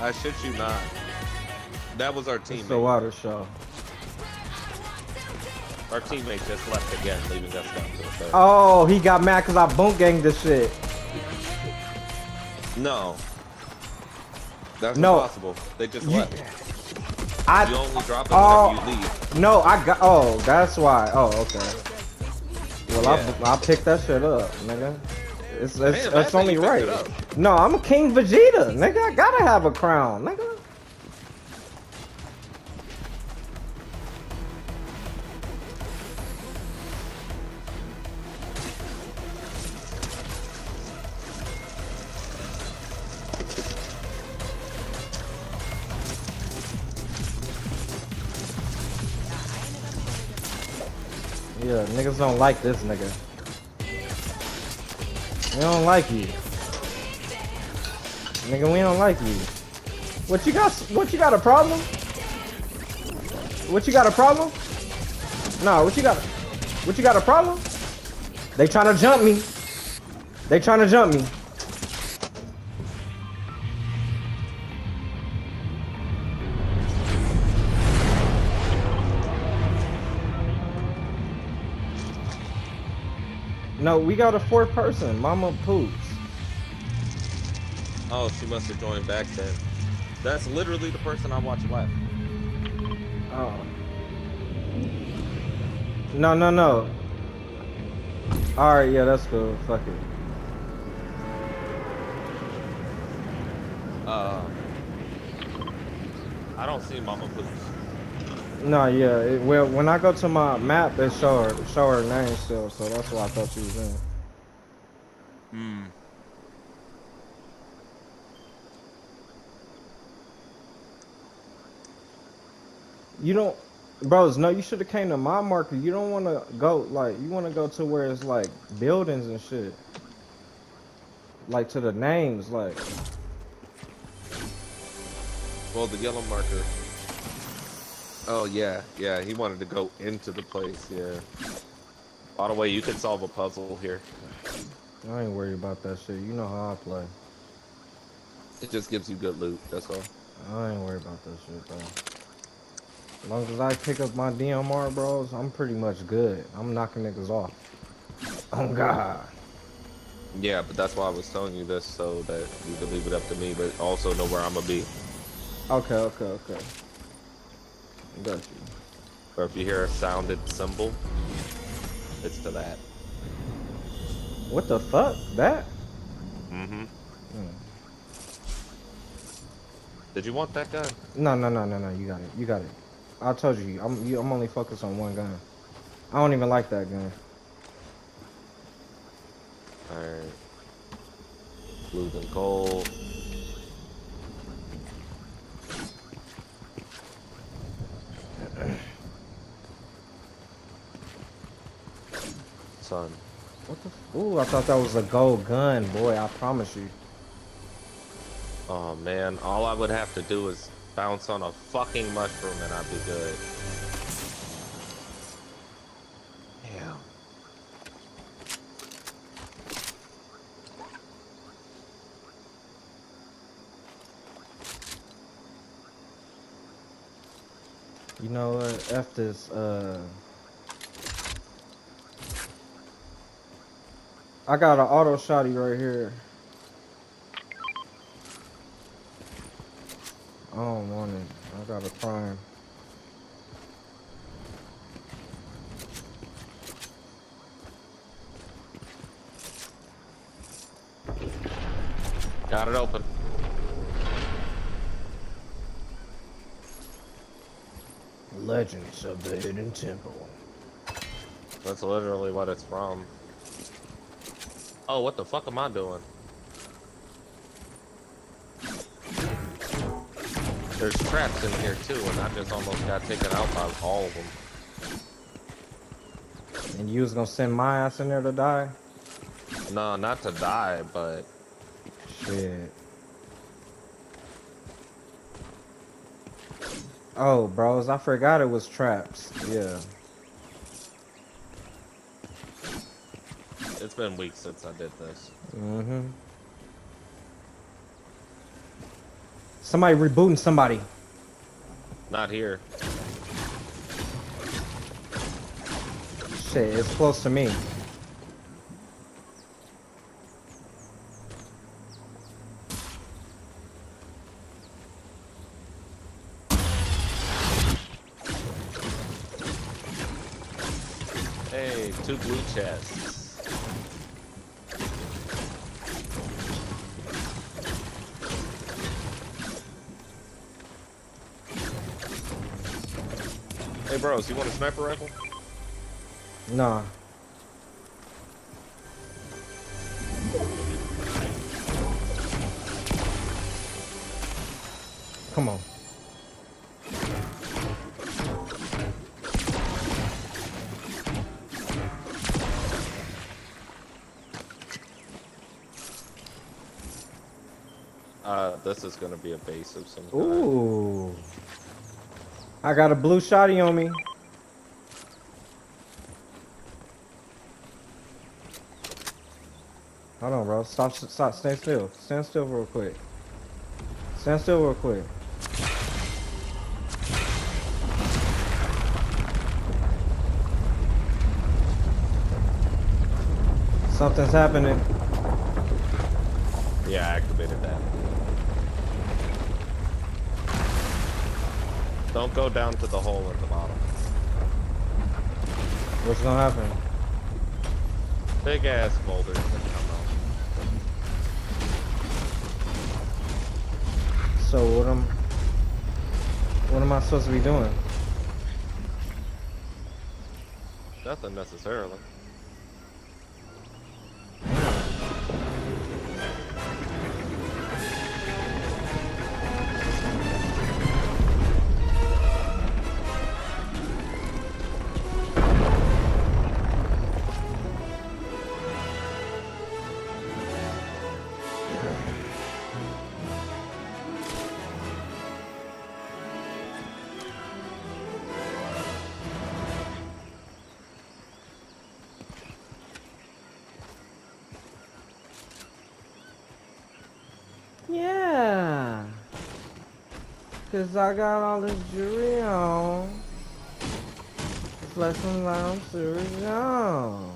I shit you not. That was our It's the teammate. water show. Our teammate just left again, leaving us down to the third. Oh, he got mad because I boom ganged this shit. No. That's No. impossible. They just You- left. I You only drop it Oh. whenever you leave. no, I got. Oh, that's why. Oh, okay. Well, Yeah. I I picked that shit up, nigga. It's it's, Damn, it's only right. it. No, I'm a King Vegeta, nigga. I gotta have a crown, nigga. Yeah, niggas don't like this nigga. We don't like you. Nigga, we don't like you. What you got? What you got a problem? What you got a problem? Nah, what you got? What you got a problem? They trying to jump me. They trying to jump me. No, we got a fourth person. Mama poops. Oh, she must have joined back then. That's literally the person I watched left. Oh. No, no, no. Alright, yeah, that's cool. Fuck it. Uh, I don't see Mama Poops. No, yeah. It, well, when I go to my map, it show her, show her name still, so that's why I thought she was in. Hmm. You don't, bros. No, you should have came to my market. You don't want to go like you want to go to where it's like buildings and shit. Like to the names, like. Well, the yellow marker. Oh yeah, yeah. He wanted to go into the place. Yeah. By the way, you can solve a puzzle here. I ain't worried about that shit. You know how I play. It just gives you good loot. That's all. I ain't worried about that shit though. As long as I pick up my DMR, bros, I'm pretty much good. I'm knocking niggas off. Oh God. Yeah, but that's why I was telling you this so that you could leave it up to me, but also know where I'm gonna be. Okay, okay, okay. Got you. Or if you hear a sounded symbol, it's to that. What the fuck? That? Mm-hmm. Hmm. Did you want that gun? No, no, no, no, no. You got it. You got it. I told you. I'm. You, I'm only focused on one gun. I don't even like that gun. Alright. Blue and gold. Son. What the? F- Ooh, I thought that was a gold gun, boy. I promise you. Oh man, all I would have to do is bounce on a fucking mushroom and I'd be good. Damn. You know what? F this. Uh. I got an auto shotty right here. I don't want it. I got a prime. Got it open. Legends of the Hidden Temple. That's literally what it's from. Oh, what the fuck am I doing? There's traps in here too, and I just almost got taken out by all of them. And you was gonna send my ass in there to die? No, not to die, but Shit. Oh, bros, I forgot it was traps. Yeah. it's been weeks since I did this. Mm-hmm. Somebody rebooting somebody. Not here. Shit, it's close to me. Hey, two blue chests. Hey bros, you want a sniper rifle? Nah. Come on. Uh, this is gonna be a base of some kind. Ooh. I got a blue shotty on me. Hold on, bro. Stop, stop, stand still. Stand still real quick. Stand still real quick. Something's happening. Yeah, I activated that. Don't go down to the hole at the bottom. What's gonna happen? Big ass boulders that come out. So what am what am I supposed to be doing? Nothing necessarily. Cause I got all this jewelry on. Like some lounge series on.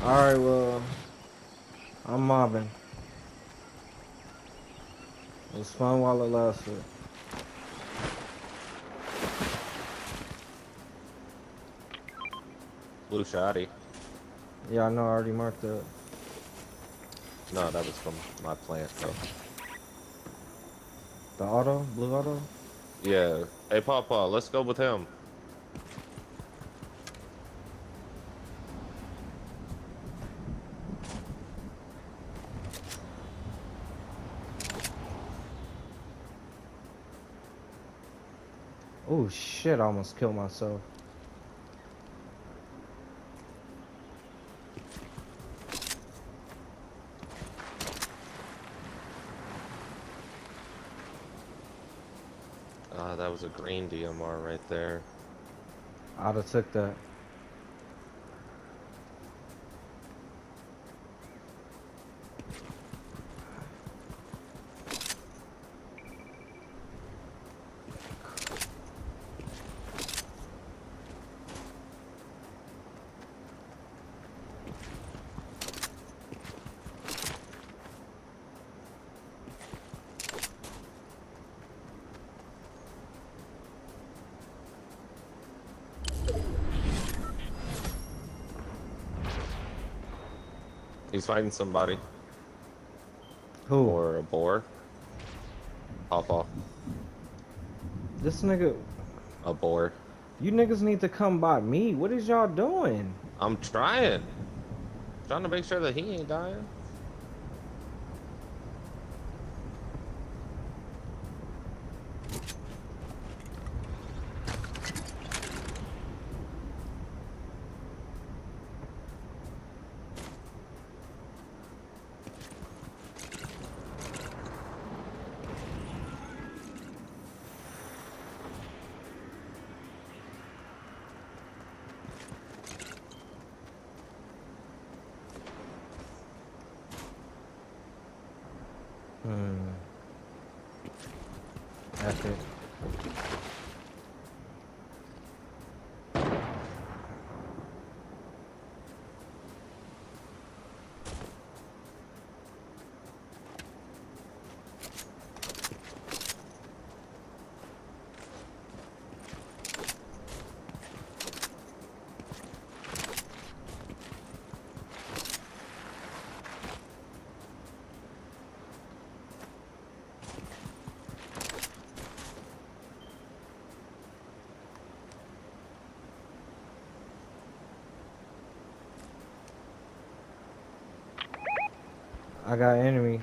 Alright, well, I'm mobbing. It was fun while it lasted. Blue shotty. Yeah, I know, I already marked that. No, that was from my plant though. The auto? Blue auto? Yeah. Hey Papa, let's go with him. Oh shit, I almost killed myself. Ah, that was a green DMR right there. I'd have took that. He's fighting somebody. Who? Or a boar. Papa. This nigga. A boar. You niggas need to come by me. What is y'all doing? I'm trying. Trying to make sure that he ain't dying. Hmm. Epic. I got enemy.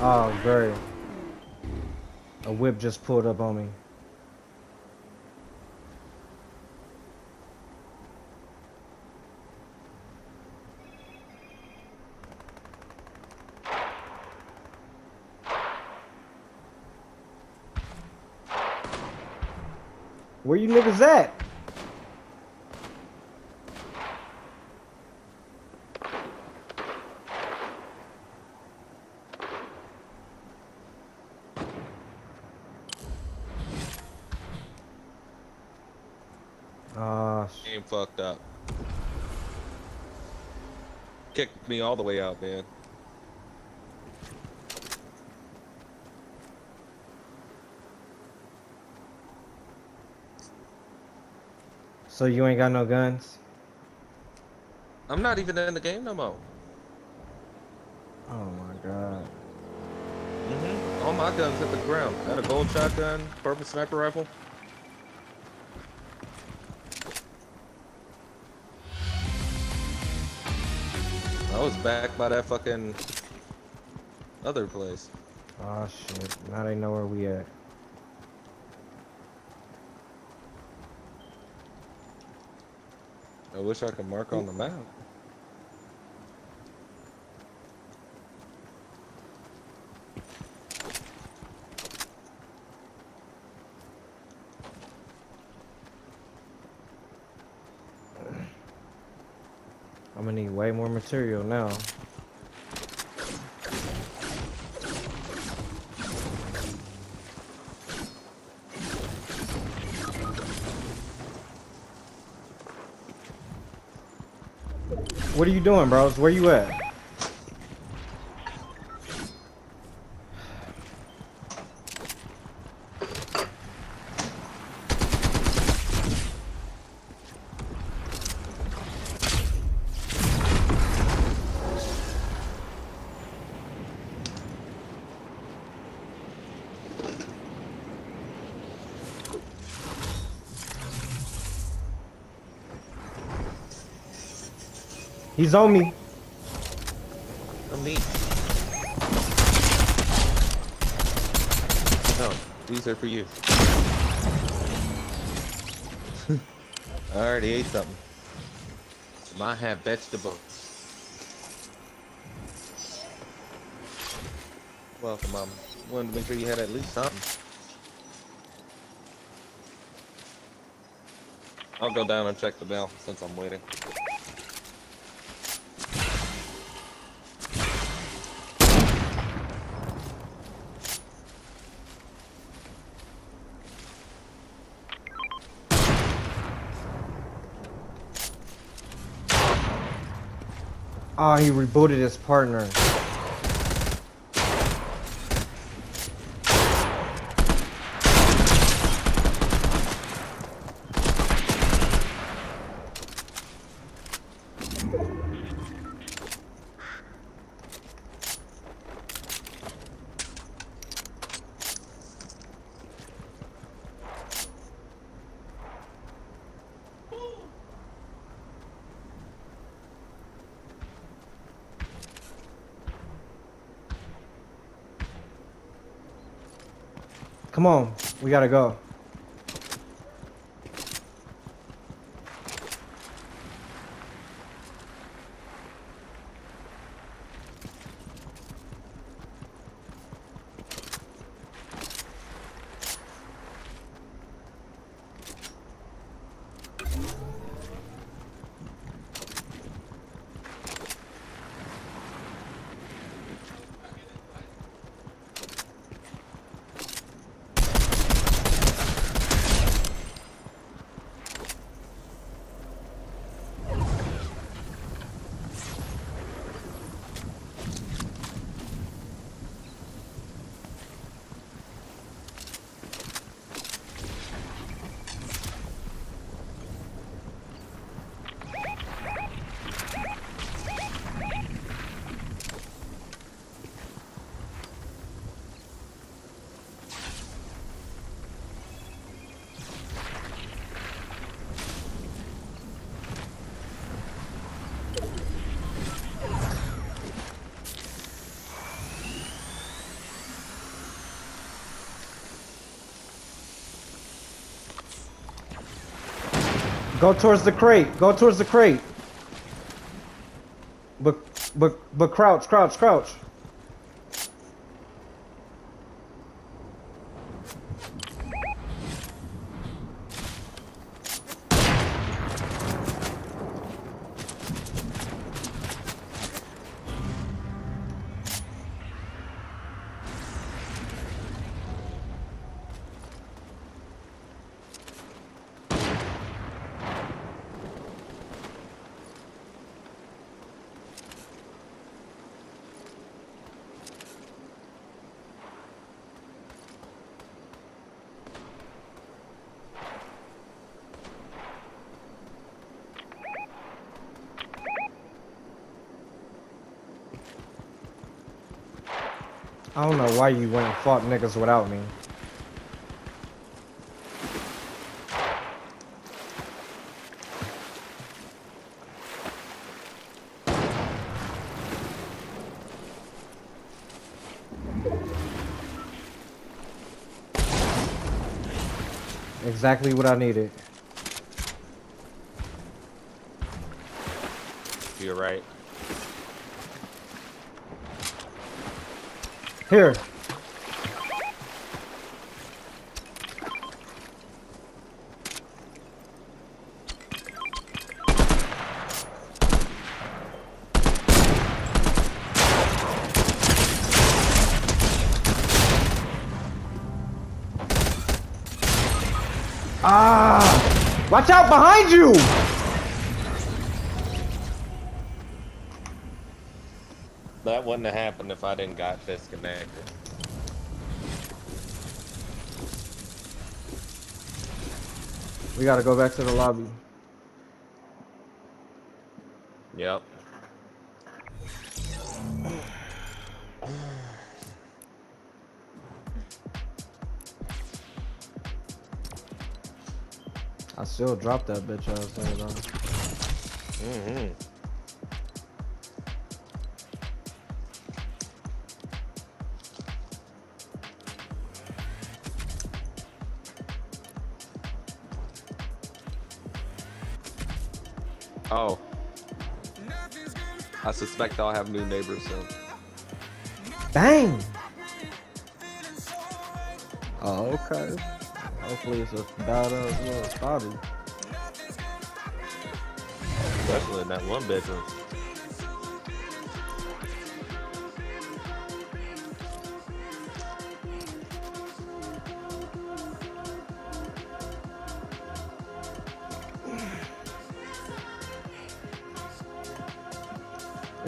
Oh, great. Just pulled up on me. Where you niggas at? Ah, sh- Game fucked up. Kicked me all the way out, man. so you ain't got no guns? I'm not even in the game no more. Oh my god. hmm All my guns hit the ground. Got a gold shotgun, purple sniper rifle. I was back by that fucking other place. Oh shit. Now they know where we at. I wish I could mark on the map. I'm gonna need way more material now. What are you doing, bros? Where you at? He's on me. On me. No, these are for you. I already ate something. Might have vegetables. Welcome, Mom. Wanted to make sure you had at least something. I'll go down and check the bell since I'm waiting. Oh, he rebooted his partner. Come on, we gotta go. Go towards the crate. Go towards the crate. But but but crouch, crouch, crouch. I don't know why you went and fought niggas without me. Exactly what I needed. You're right. Here. Ah! Watch out behind you! Wouldn't have happened if I didn't got disconnected. We gotta go back to the lobby. Yep. I still dropped that bitch ass thing though. Mm-hmm. I suspect I'll have new neighbors soon. Bang! Oh, okay. Hopefully it's a badass little spotty. Especially in that one bedroom.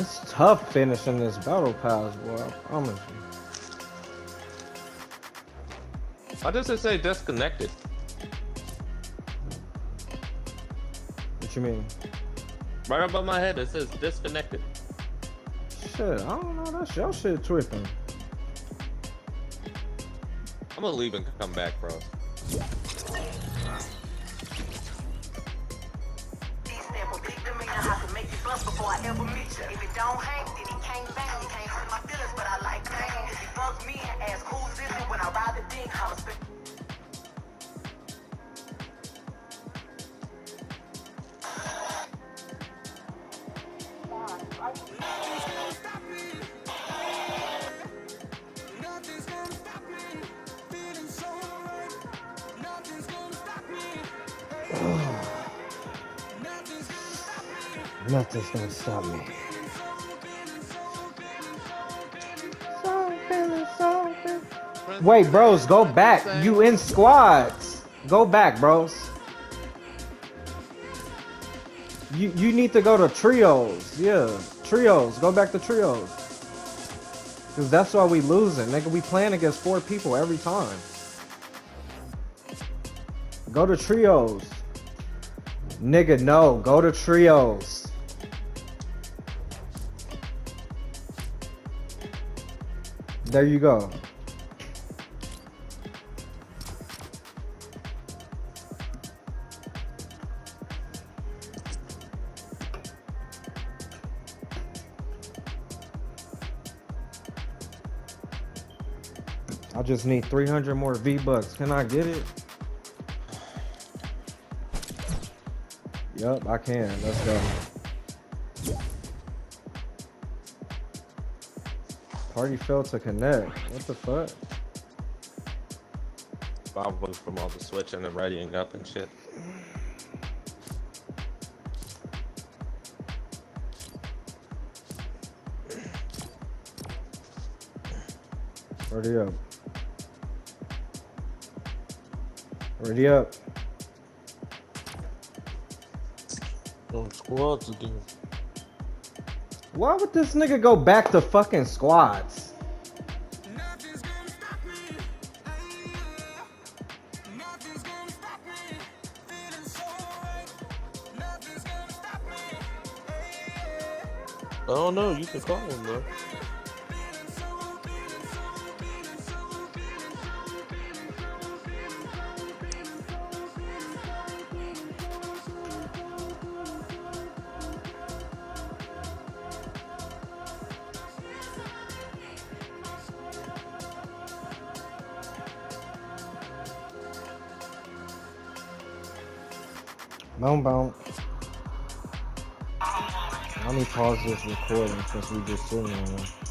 It's tough finishing this battle pass, boy. I promise you. Why does it say disconnected? What you mean? Right above my head it says disconnected. Shit, I don't know. That's your shit tripping. I'm gonna leave and come back, bro. If it don't hang, then it can't bang. It can't hurt my feelings, but I like pain. If it bugs me and ask who's this when I ride the dick, I'm a Nothing's gonna stop me. Wait, bros, go back. You in squads. Go back, bros. You you need to go to trios. Yeah, trios. Go back to trios. Cause that's why we losing, nigga. We playing against four people every time. Go to trios. Nigga, no. Go to trios. There you go. Just need 300 more V-Bucks. Can I get it? Yup, I can. Let's go. Party failed to connect. What the fuck? Bob was from all the switching and readying up and shit. Ready up. Ready up. Oh, squads again. Why would this nigga go back to fucking squads? I don't know. You can call him though. Pause this recording since we just sitting it.